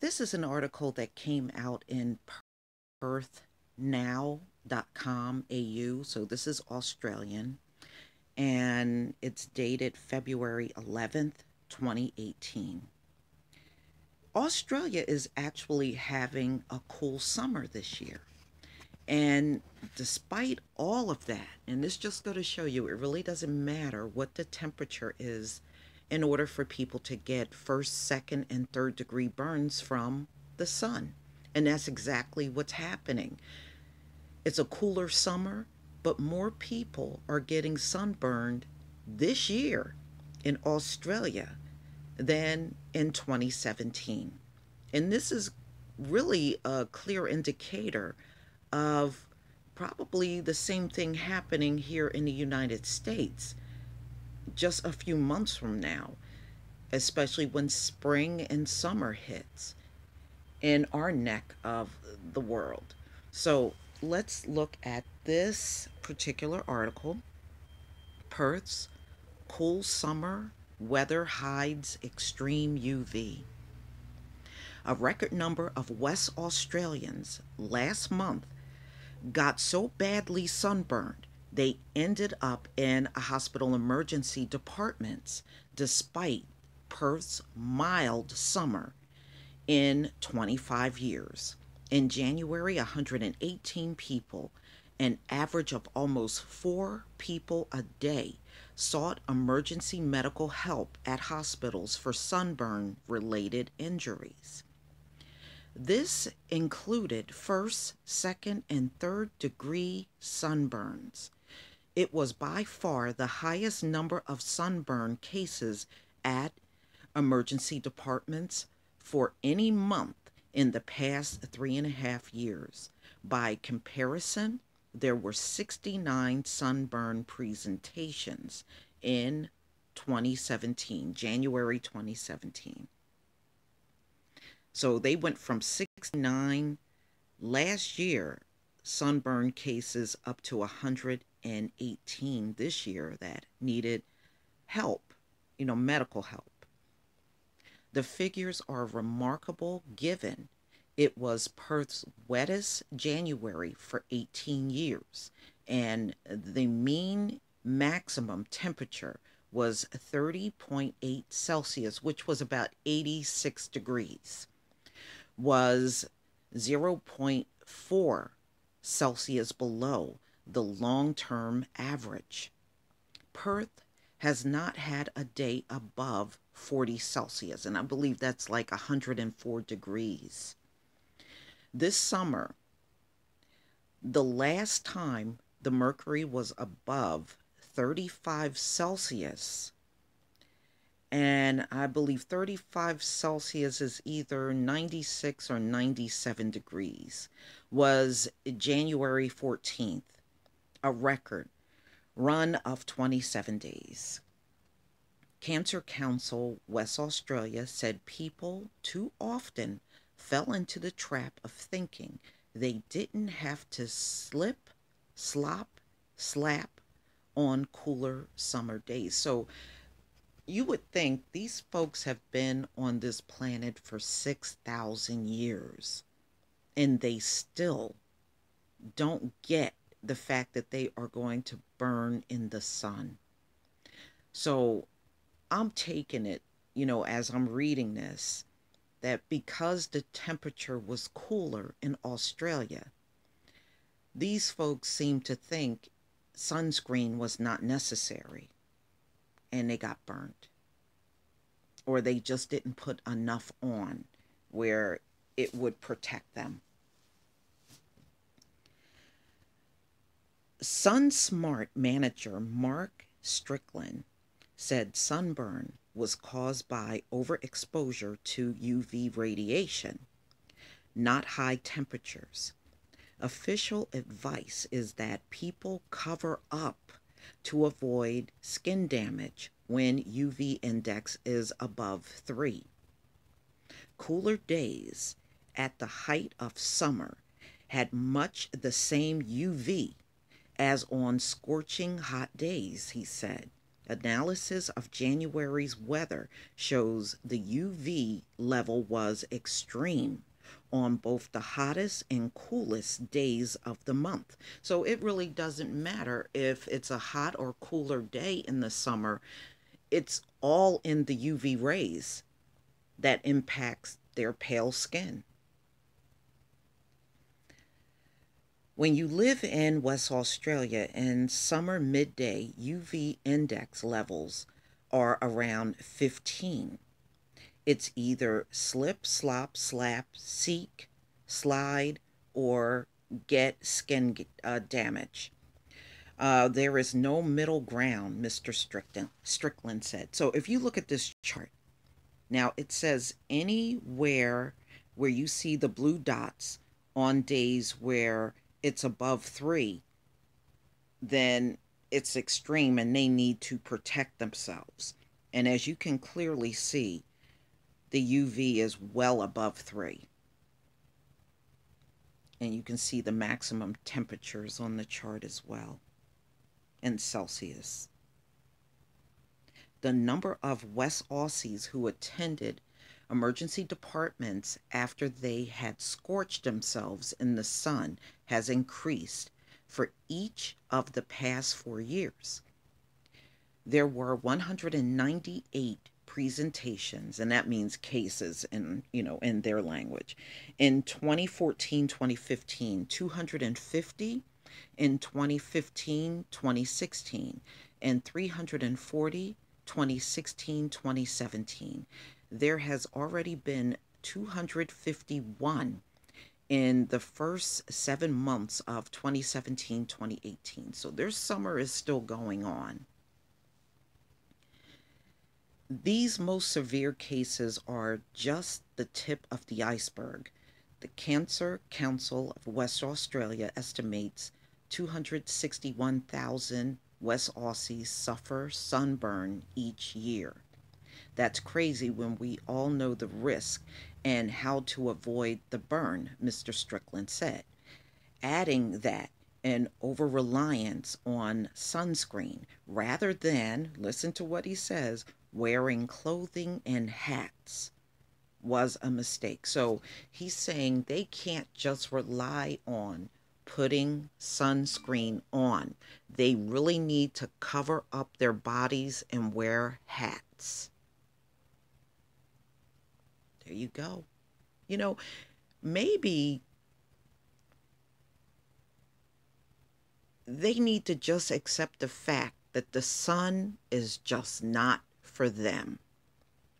this is an article that came out in perthnow.com au. So this is Australian and it's dated February 11th, 2018. Australia is actually having a cool summer this year. And despite all of that, and this just go to show you, it really doesn't matter what the temperature is in order for people to get first, second, and third degree burns from the sun. And that's exactly what's happening. It's a cooler summer, but more people are getting sunburned this year in Australia than in 2017. And this is really a clear indicator of probably the same thing happening here in the United States just a few months from now, especially when spring and summer hits in our neck of the world. So let's look at this particular article Perth's cool summer weather hides extreme UV. A record number of West Australians last month got so badly sunburned they ended up in a hospital emergency departments despite Perth's mild summer in 25 years. In January, 118 people, an average of almost four people a day, sought emergency medical help at hospitals for sunburn related injuries. This included first, second, and third degree sunburns. It was by far the highest number of sunburn cases at emergency departments for any month in the past three and a half years. By comparison, there were 69 sunburn presentations in 2017, January 2017. So they went from 69 last year sunburn cases up to 118 this year that needed help, you know, medical help. The figures are remarkable given it was Perth's wettest January for 18 years, and the mean maximum temperature was 30.8 Celsius, which was about 86 degrees was 0.4 Celsius below the long term average. Perth has not had a day above 40 Celsius, and I believe that's like 104 degrees. This summer, the last time the mercury was above 35 Celsius and I believe 35 Celsius is either 96 or 97 degrees, was January 14th, a record run of 27 days. Cancer Council West Australia said people too often fell into the trap of thinking they didn't have to slip, slop, slap on cooler summer days. So you would think these folks have been on this planet for 6,000 years and they still don't get the fact that they are going to burn in the sun. So I'm taking it, you know, as I'm reading this, that because the temperature was cooler in Australia, these folks seem to think sunscreen was not necessary and they got burnt. Or they just didn't put enough on where it would protect them. SunSmart manager Mark Strickland said sunburn was caused by overexposure to UV radiation, not high temperatures. Official advice is that people cover up to avoid skin damage when UV index is above 3. Cooler days at the height of summer had much the same UV as on scorching hot days, he said. Analysis of January's weather shows the UV level was extreme on both the hottest and coolest days of the month. So it really doesn't matter if it's a hot or cooler day in the summer, it's all in the UV rays that impacts their pale skin. When you live in West Australia in summer midday, UV index levels are around 15. It's either slip, slop, slap, seek, slide, or get skin uh, damage. Uh, there is no middle ground, Mr. Strickland, Strickland said. So if you look at this chart, now it says anywhere where you see the blue dots on days where it's above three, then it's extreme and they need to protect themselves. And as you can clearly see, the UV is well above 3. And you can see the maximum temperatures on the chart as well in Celsius. The number of West Aussies who attended emergency departments after they had scorched themselves in the sun has increased for each of the past four years. There were 198 presentations and that means cases in you know in their language. In 2014 2015 250 in 2015 2016 and 340 2016 2017 there has already been 251 in the first seven months of 2017 2018 so their summer is still going on these most severe cases are just the tip of the iceberg. The Cancer Council of West Australia estimates 261,000 West Aussies suffer sunburn each year. That's crazy when we all know the risk and how to avoid the burn, Mr. Strickland said. Adding that an over reliance on sunscreen rather than, listen to what he says, wearing clothing and hats was a mistake. So he's saying they can't just rely on putting sunscreen on. They really need to cover up their bodies and wear hats. There you go. You know, maybe they need to just accept the fact that the sun is just not for them.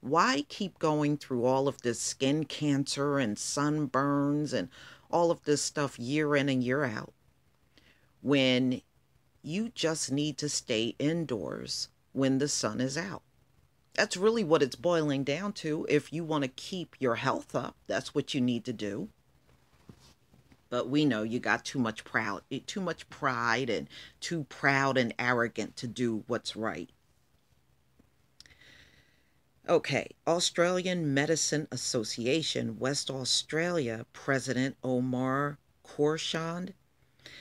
Why keep going through all of this skin cancer and sunburns and all of this stuff year in and year out when you just need to stay indoors when the sun is out? That's really what it's boiling down to. If you want to keep your health up, that's what you need to do. But we know you got too much proud, too much pride and too proud and arrogant to do what's right. Okay, Australian Medicine Association, West Australia President Omar Khorshid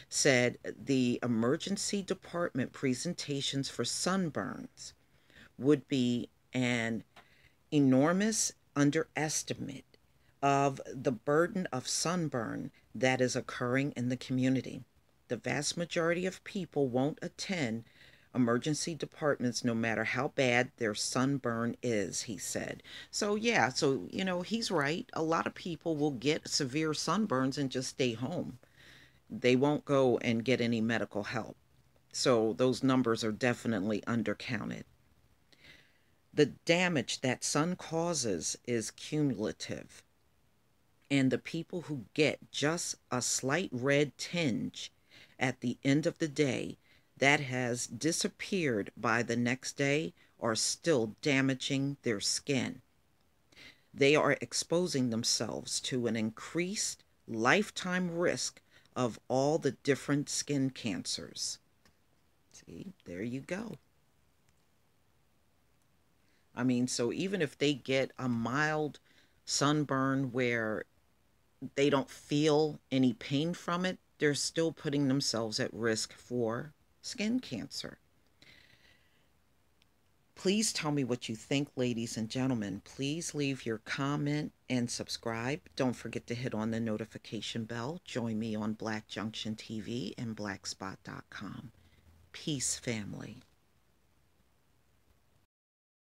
said the emergency department presentations for sunburns would be an enormous underestimate of the burden of sunburn that is occurring in the community. The vast majority of people won't attend emergency departments no matter how bad their sunburn is, he said. So, yeah, so, you know, he's right. A lot of people will get severe sunburns and just stay home. They won't go and get any medical help. So, those numbers are definitely undercounted. The damage that sun causes is cumulative. And the people who get just a slight red tinge at the end of the day that has disappeared by the next day are still damaging their skin. They are exposing themselves to an increased lifetime risk of all the different skin cancers. See, there you go. I mean, so even if they get a mild sunburn where they don't feel any pain from it, they're still putting themselves at risk for skin cancer. Please tell me what you think, ladies and gentlemen. Please leave your comment and subscribe. Don't forget to hit on the notification bell. Join me on Black Junction TV and blackspot.com. Peace, family.